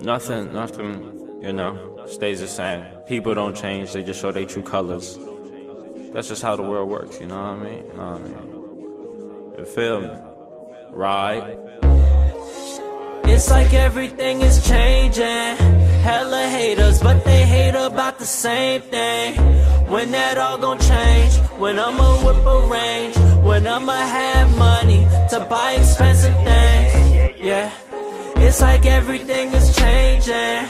nothing, nothing, you know, stays the same. People don't change, they just show their true colors. That's just how the world works, you know what I mean? You know what I mean? You feel me? Right? It's like everything is changing. Hella haters, but they hate about the same thing. When that all gon' change? When I'ma whip a range? When I'ma have money to buy expensive things? Yeah. It's like everything is changing.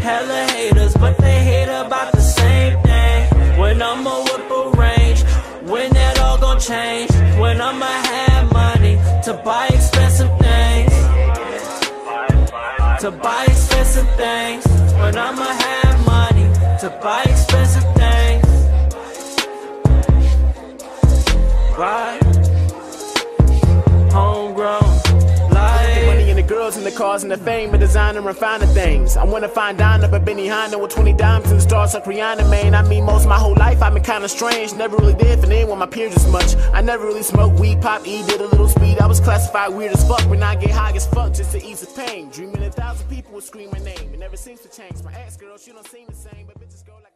Hella haters, but they hate about the same thing. When I'ma whip a range? When that all gon' change? When I'ma have money to buy expensive things? To buy expensive things. When I'ma have money to buy girls and the cars and the fame, and design and the things. I wanna find down up at Benihana with 20 diamonds and the stars like Rihanna, man. I mean, most my whole life I've been kinda strange. Never really did in with my peers as much. I never really smoked weed, pop E, did a little speed. I was classified weird as fuck when I get high as fuck just to ease the pain. Dreaming a thousand people would scream my name. It never seems to change. My ex girl, she don't seem the same, but bitches go like.